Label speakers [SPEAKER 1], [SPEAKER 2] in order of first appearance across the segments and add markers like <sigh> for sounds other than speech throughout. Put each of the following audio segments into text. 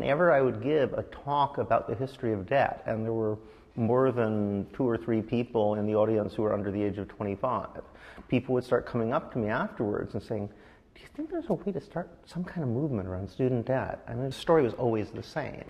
[SPEAKER 1] whenever I would give a talk about the history of debt, and there were more than two or three people in the audience who were under the age of 25, people would start coming up to me afterwards and saying, do you think there's a way to start some kind of movement around student debt? I mean, the story was always the same.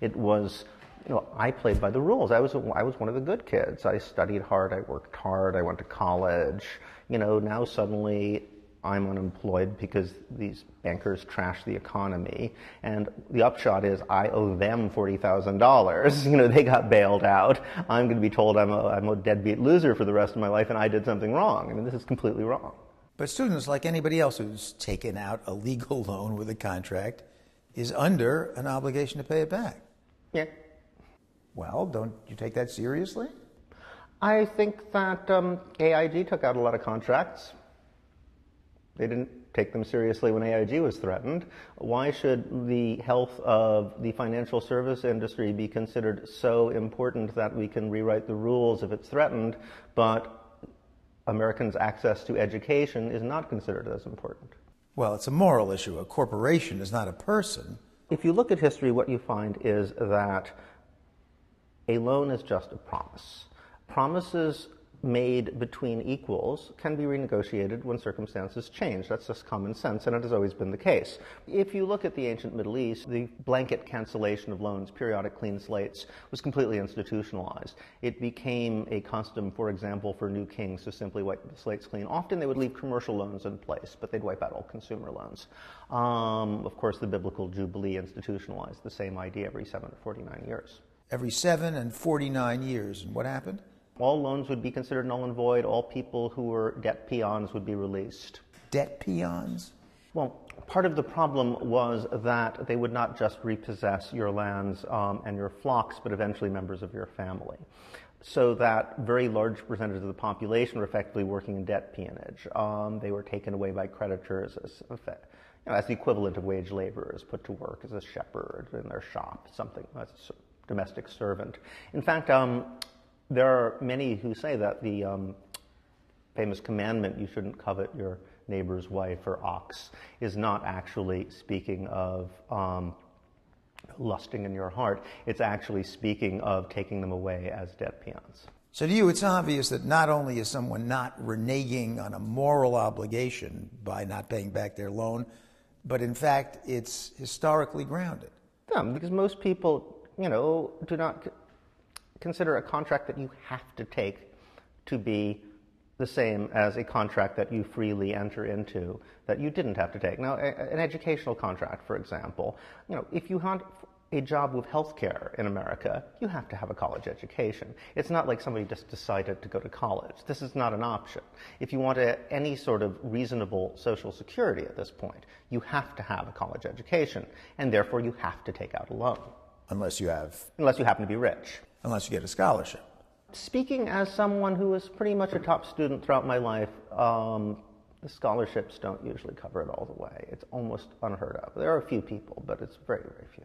[SPEAKER 1] It was, you know, I played by the rules. I was, a, I was one of the good kids. I studied hard. I worked hard. I went to college. You know, now suddenly I'm unemployed because these bankers trashed the economy. And the upshot is I owe them $40,000. <laughs> You know, they got bailed out. I'm going to be told I'm a, I'm a deadbeat loser for the rest of my life and I did something wrong. I mean, this is completely wrong.
[SPEAKER 2] But students, like anybody else who's taken out a legal <laughs> loan with a contract, is under an obligation to pay it back.
[SPEAKER 1] Yeah.
[SPEAKER 2] Well, don't you take that seriously?
[SPEAKER 1] I think that um, AIG took out a lot of contracts. They didn't take them seriously when AIG was threatened. Why should the health of the financial service industry be considered so important that we can rewrite the rules if it's threatened, but Americans' access to education is not considered as important?
[SPEAKER 2] Well, it's a moral issue. A corporation is not a person.
[SPEAKER 1] If you look at history, what you find is that a loan is just a promise. Promises made between equals can be renegotiated when circumstances change. That's just common sense, and it has always been the case. If you look at the ancient Middle East, the blanket cancellation of loans, periodic clean slates, was completely institutionalized. It became a custom, for example, for new kings to simply wipe the slates clean. Often they would leave commercial loans in place, but they'd wipe out all consumer loans. Um, of course, the biblical Jubilee institutionalized the same idea every seven to 49 years.
[SPEAKER 2] Every seven and 49 years. And what happened?
[SPEAKER 1] All loans would be considered null and void. All people who were debt peons would be released.
[SPEAKER 2] Debt peons?
[SPEAKER 1] Well, part of the problem was that they would not just repossess your lands um, and your flocks, but eventually members of your family. So that very large percentage of the population were effectively working in debt peonage. Um, they were taken away by creditors as, you know, as the equivalent of wage laborers, put to work as a shepherd in their shop, something as a domestic servant. In fact, um, there are many who say that the um, famous commandment, you shouldn't covet your neighbor's wife or ox, is not actually speaking of um, lusting in your heart. It's actually speaking of taking them away as debt peons.
[SPEAKER 2] So to you, it's obvious that not only is someone not reneging on a moral obligation by not paying back their loan, but in fact, it's historically grounded.
[SPEAKER 1] Yeah, because most people, you know, do not consider a contract that you have to take to be the same as a contract that you freely enter into that you didn't have to take. Now, a, an educational contract, for example, you know, if you want a job with healthcare in America, you have to have a college education. It's not like somebody just decided to go to college. This is not an option. If you want a, any sort of reasonable social security at this point, you have to have a college education, and therefore you have to take out a loan.
[SPEAKER 2] Unless you have.
[SPEAKER 1] Unless you happen to be rich
[SPEAKER 2] unless you get a scholarship.
[SPEAKER 1] Speaking as someone who was pretty much a top student throughout my life, um, the scholarships don't usually cover it all the way. It's almost unheard of. There are a few people, but it's very, very few.